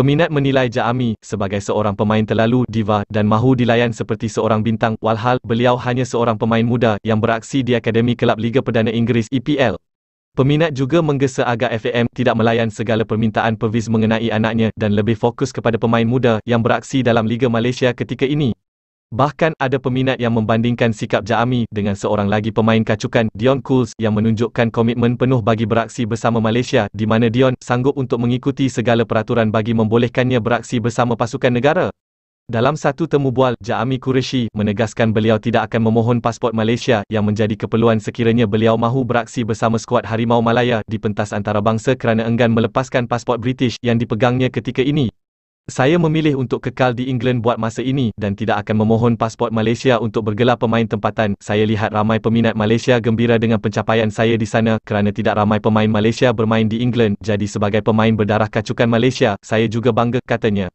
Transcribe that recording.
Peminat menilai Jaami sebagai seorang pemain terlalu diva dan mahu dilayan seperti seorang bintang walhal beliau hanya seorang pemain muda yang beraksi di Akademi Kelab Liga Perdana Inggeris EPL. Peminat juga menggesa agar FAM tidak melayan segala permintaan Pervis mengenai anaknya dan lebih fokus kepada pemain muda yang beraksi dalam Liga Malaysia ketika ini. Bahkan ada peminat yang membandingkan sikap Jaami dengan seorang lagi pemain kacukan Dion Cools yang menunjukkan komitmen penuh bagi beraksi bersama Malaysia di mana Dion sanggup untuk mengikuti segala peraturan bagi membolehkannya beraksi bersama pasukan negara. Dalam satu temu bual, Jaami Qureshi menegaskan beliau tidak akan memohon pasport Malaysia yang menjadi keperluan sekiranya beliau mahu beraksi bersama skuad Harimau Malaya di pentas antarabangsa kerana enggan melepaskan pasport British yang dipegangnya ketika ini. Saya memilih untuk kekal di England buat masa ini dan tidak akan memohon pasport Malaysia untuk bergelar pemain tempatan. Saya lihat ramai peminat Malaysia gembira dengan pencapaian saya di sana kerana tidak ramai pemain Malaysia bermain di England. Jadi sebagai pemain berdarah kacukan Malaysia, saya juga bangga, katanya.